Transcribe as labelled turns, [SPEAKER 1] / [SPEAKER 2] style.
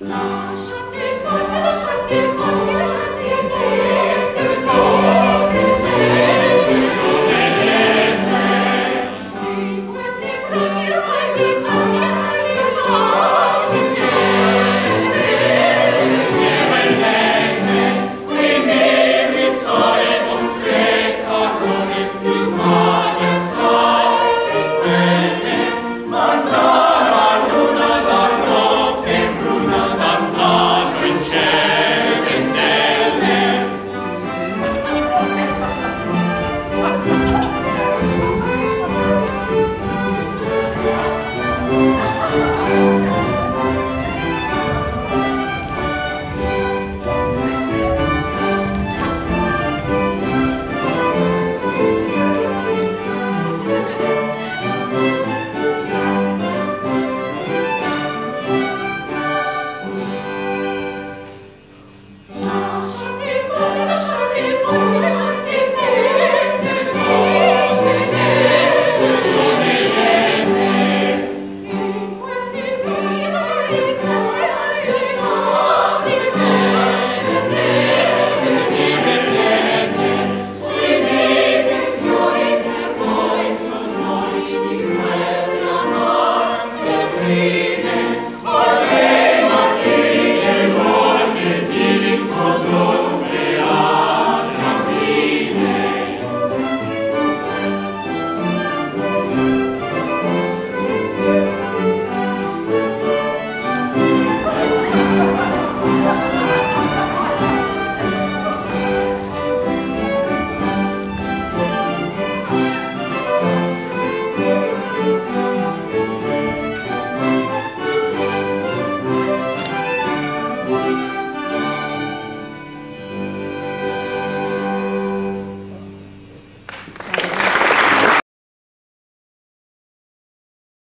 [SPEAKER 1] 那是。Jesus.